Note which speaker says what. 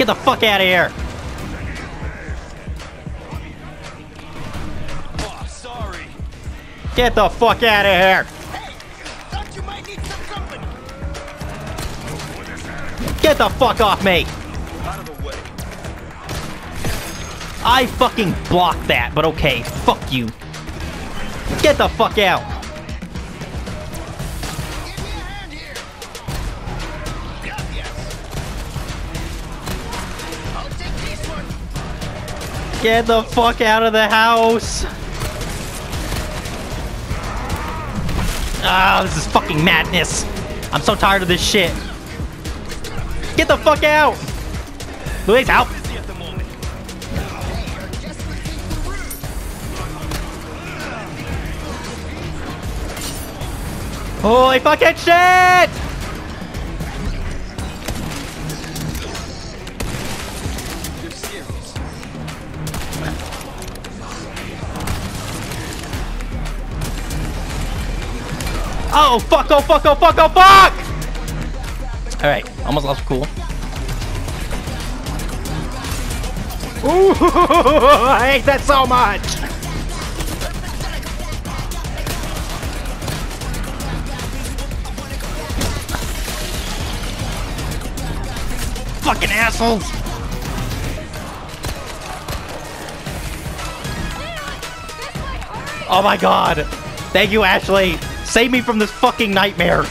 Speaker 1: Get the fuck out of here!
Speaker 2: Oh, sorry.
Speaker 1: Get the fuck out of here!
Speaker 2: Company.
Speaker 1: Get the fuck off me!
Speaker 2: Out of the way.
Speaker 1: I fucking blocked that, but okay, fuck you. Get the fuck out! Get the fuck out of the house! Ah, this is fucking madness! I'm so tired of this shit! Get the fuck out! Luis, out! Holy fucking shit! Oh fuck, oh fuck, oh fuck, oh fuck! Alright, almost lost cool. Ooh, I hate that so much! Fucking assholes! Oh my god! Thank you, Ashley! Save me from this fucking nightmare!